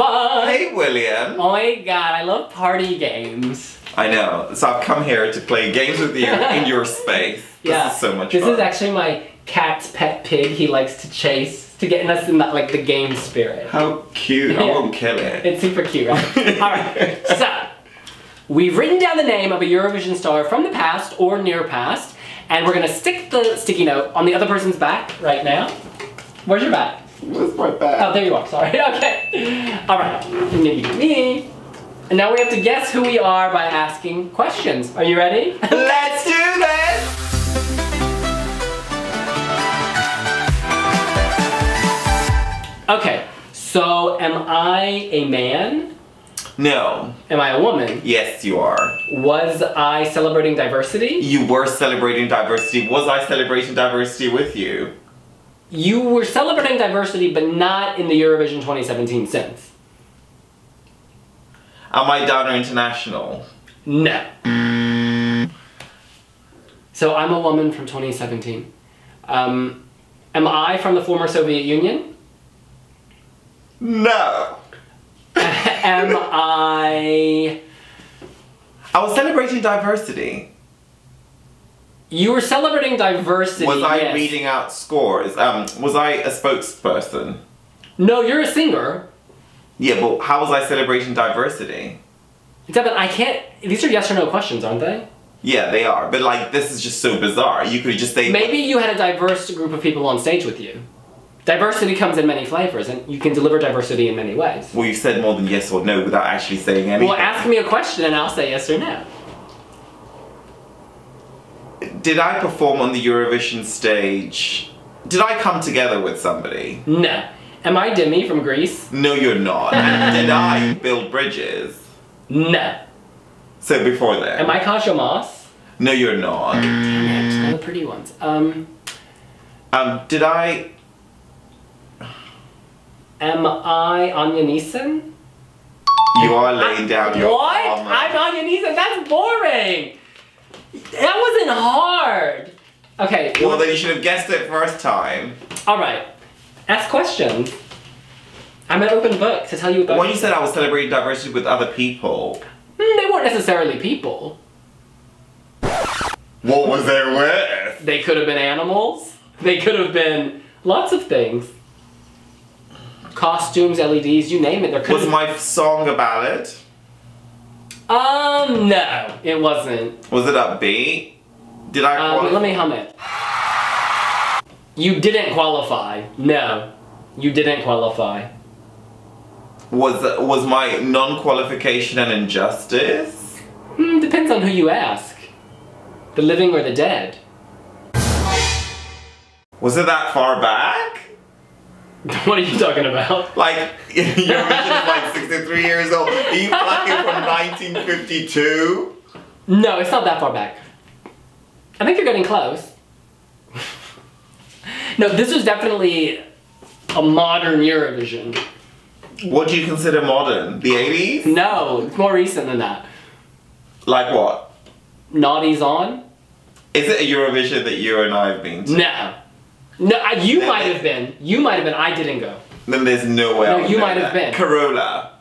Bye. Hey, William. Oh my god, I love party games. I know. So I've come here to play games with you in your space. This yeah. is so much This fun. is actually my cat's pet pig he likes to chase to get us in that like the game spirit. How cute. I won't kill it. It's super cute, right? Alright, so we've written down the name of a Eurovision star from the past or near past, and we're gonna stick the sticky note on the other person's back right now. Where's your back? Where's my bag? Oh, there you are, sorry. Okay. Alright. Me. And now we have to guess who we are by asking questions. Are you ready? Let's do this! Okay, so am I a man? No. Am I a woman? Yes, you are. Was I celebrating diversity? You were celebrating diversity. Was I celebrating diversity with you? You were celebrating diversity, but not in the Eurovision 2017 sense. Am I Dana International? No. So I'm a woman from 2017. Um, am I from the former Soviet Union? No. am I... I was celebrating diversity. You were celebrating diversity, Was I yes. reading out scores? Um, was I a spokesperson? No, you're a singer. Yeah, but how was I celebrating diversity? That I can't... These are yes or no questions, aren't they? Yeah, they are. But like, this is just so bizarre. You could just say Maybe you had a diverse group of people on stage with you. Diversity comes in many flavors, and you can deliver diversity in many ways. Well, you said more than yes or no without actually saying anything. Well, ask me a question and I'll say yes or no. Did I perform on the Eurovision stage? Did I come together with somebody? No. Am I Demy from Greece? No, you're not. and did I build bridges? No. So before that. Am I Kasia Moś? No, you're not. Damn it, the pretty ones. Um, Um, did I? am I Anja Nissen? You are laying down your What? armor. I'm Anja Nissen? That's boring! That wasn't hard! Okay, Well, then you should have guessed it first time. alright. Ask questions. I'm an open book to tell you about When you said I was celebrating diversity with other people, Hmm, they weren't necessarily people. what was there with? They could have been animals. They could have been lots of things. Costumes, LEDs, you name it. There could Was have my song a ballad? Um, no, it wasn't. Was it a B? Did I? Um, let me hum it. You didn't qualify. No, you didn't qualify. Was was my non-qualification an injustice? Hmm, depends on who you ask. The living or the dead. Was it that far back? what are you talking about? Like your vision is like 63 years old. Are you plucking from 1952? No, it's not that far back. I think you're getting close. no, this was definitely a modern Eurovision. What do you consider modern? The 80s? No, it's more recent than that. Like what? Naughty's on? Is it a Eurovision that you and I have been to? No. No, I- you might have been. You might have been. I didn't go. Then there's no way. No, you might have been. Corolla.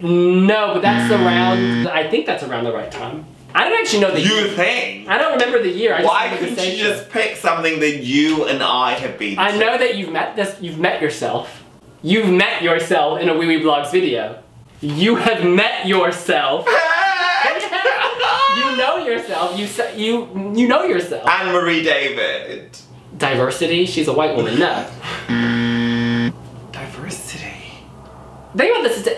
No, but that's around. I think that's around the right time. I don't actually know the You year. think? I don't remember the year. I Why couldn't you just pick something that you and I have been I to? know that you've met this. You've met yourself. You've met yourself in a Wiwibloggs video. You have met yourself. you know yourself. You you you know yourself. Anne Marie David. Diversity. She's a white woman. No. Diversity. Think about this.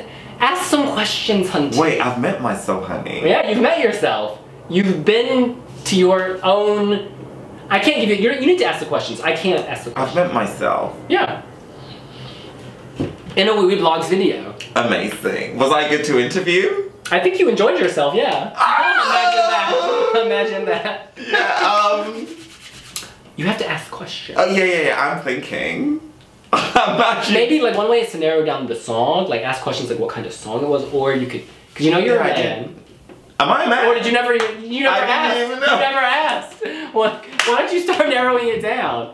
Ask some questions, Hunter. Wait, I've met myself, honey. Yeah, you've met yourself. You've been to your own. I can't give you. You're, you need to ask the questions. I can't ask the questions. I've met myself. Yeah. In a Wee Blogs video. Amazing. Was I good to interview? I think you enjoyed yourself. Yeah. Ah! Imagine that. Imagine that. Yeah, um. You have to ask questions. Oh, yeah, yeah, yeah, I'm thinking. Imagine. Maybe like one way is to narrow down the song, like ask questions like what kind of song it was, or you could, cause you know you're Yeah, a man. Am I man? Or did you never? You never I didn't even know. You never asked. Why, why don't you start narrowing it down?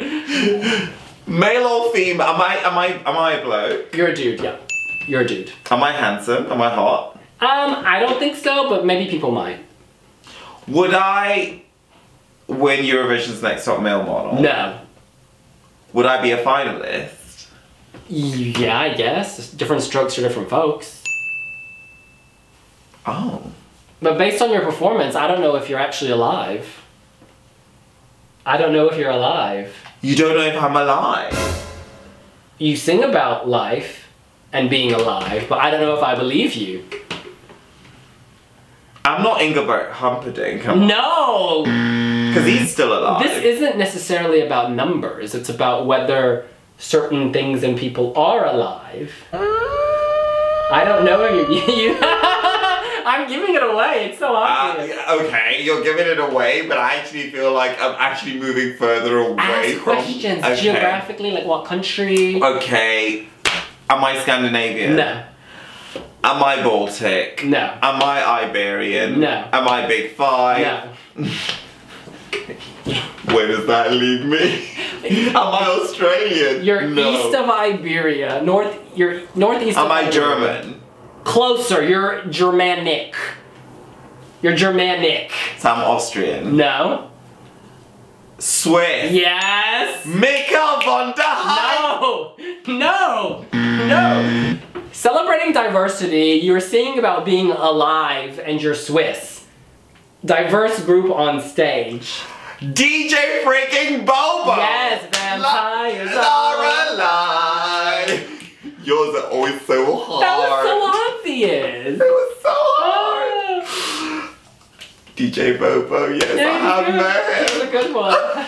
Male or female? Am I, am I, am I a bloke? You're a dude, yeah. You're a dude. Am I handsome? Am I hot? Um, I don't think so, but maybe people might. Would I win Eurovision's Next Top Male Model? No. Would I be a finalist? Yeah, I guess. Different strokes for different folks. Oh. But based on your performance, I don't know if you're actually alive. I don't know if you're alive. You don't know if I'm alive. You sing about life and being alive, but I don't know if I believe you. I'm not Engelbert Humperdinck, because he's still alive. This isn't necessarily about numbers, it's about whether certain things and people are alive. I don't know if you. you I'm giving it away, it's so Uh, obvious. yeah, okay, you're giving it away, but I actually feel like I'm actually moving further away Ask from. questions Okay. geographically, like what country? Okay. Am I Scandinavian? No, Am I Baltic? no, Am I Iberian? No. Am I Big Five? no. Where does that leave me? Am I Australian? You're no. east of Iberia, north. You're northeast. Am I. German? Closer. You're Germanic. You're Germanic. So I'm Austrian. No. Swiss. Yes. Michael von der Heide. No. No. No. Celebrating diversity, you're singing about being alive and you're Swiss. Diverse group on stage. DJ freaking Bobo. Yes, vampires are are alive. Yours are always so hard. That was so obvious. It was so hard. Ah, DJ Bobo, yes, there I have met That was a good one. Oh